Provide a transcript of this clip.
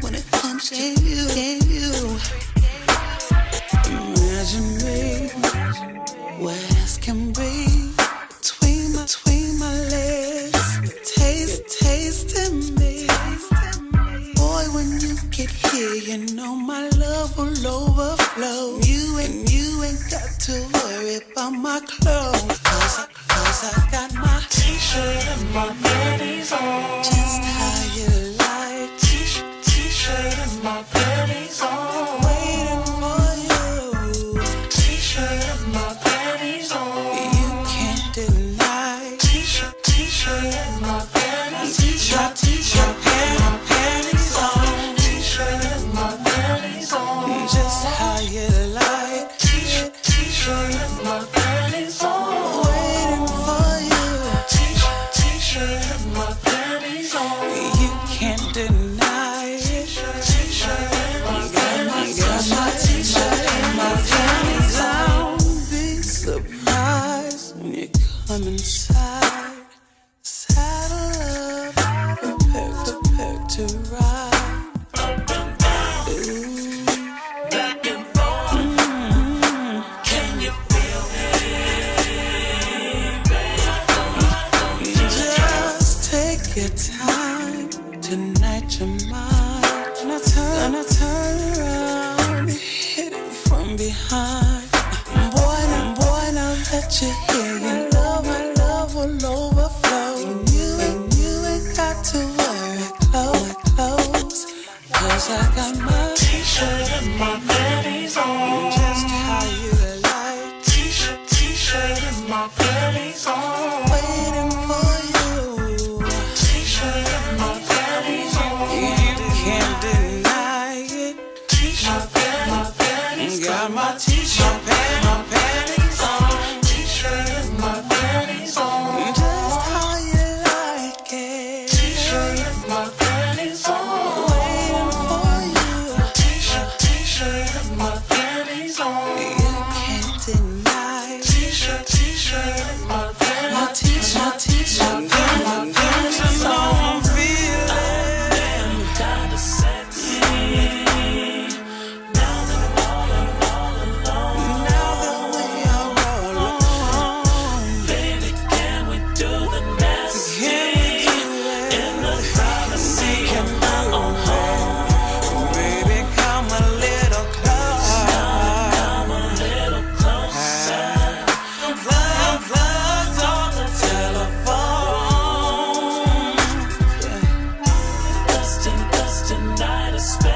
when it comes to you. Imagine me, west can be, between my, legs, taste, tasting me. Boy, when you get here, you know my love will overflow. You ain't, you ain't got to worry about my clothes. I got my T-shirt and my panties on. You come inside. Saddle up, to ride. Back and forth. Can you feel Just take your time. Tonight you're mine. Gonna turn, turn around, hit it from behind. Boy, now, boy, now you hear your I got my T-shirt and my panties on? respect.